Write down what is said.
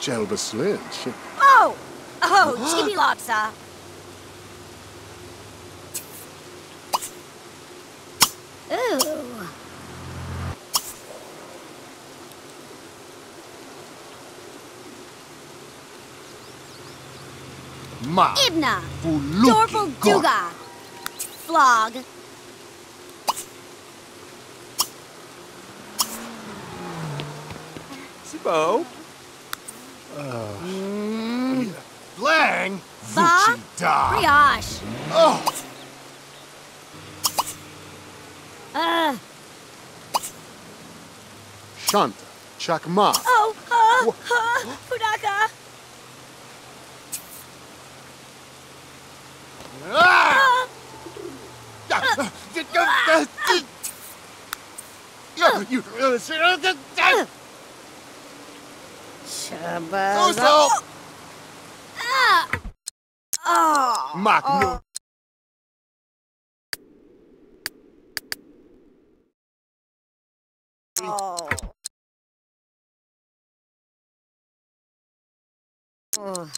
Jelbus Lynch. Oh! Oh, Chibi Lobster. Ooh. Ma. Ibna. Fuluki. Dorful Duga. Flog. Sibo. Blang. Ba. Vuchida. Brioche. Oh, Uh. Shanta. Chakma. Oh, uh, uh, Fudaka. Ah! Uh, You. uh, Shabba. So Ah. Oh. Magno. Oh. Oh.